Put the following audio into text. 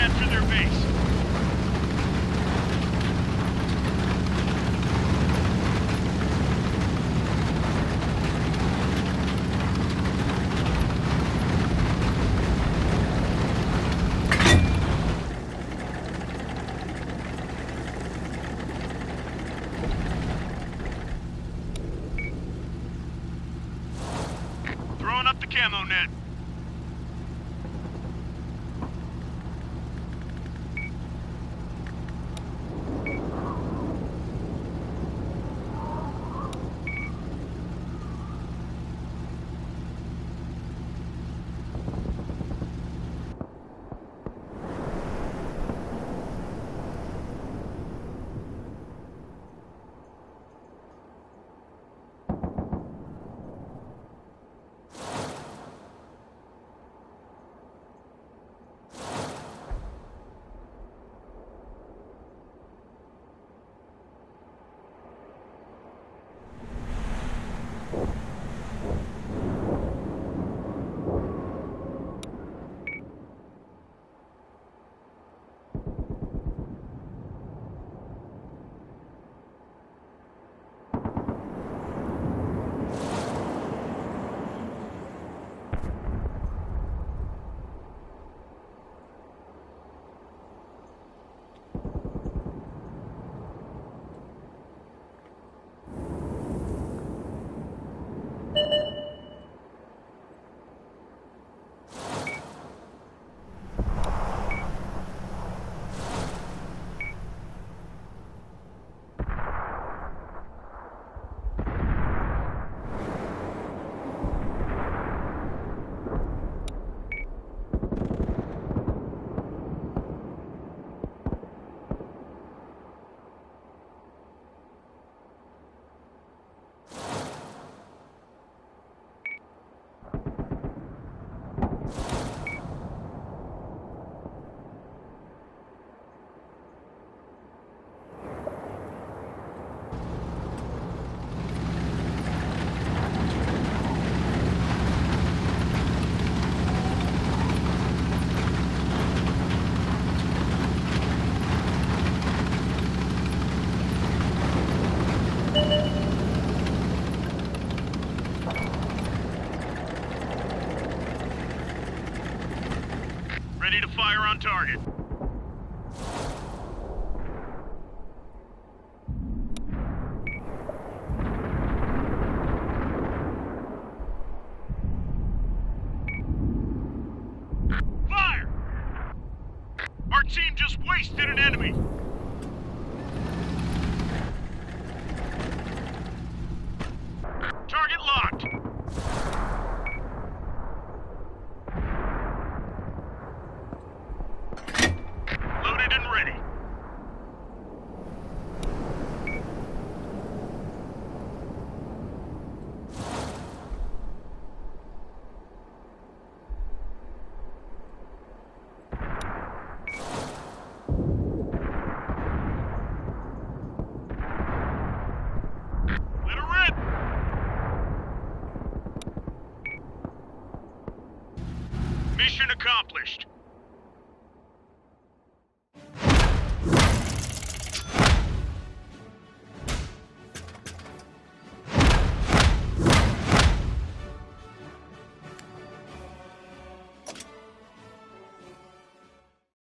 Capture their base. Throwing up the camo net. Ready to fire on target. Fire! Our team just wasted an enemy.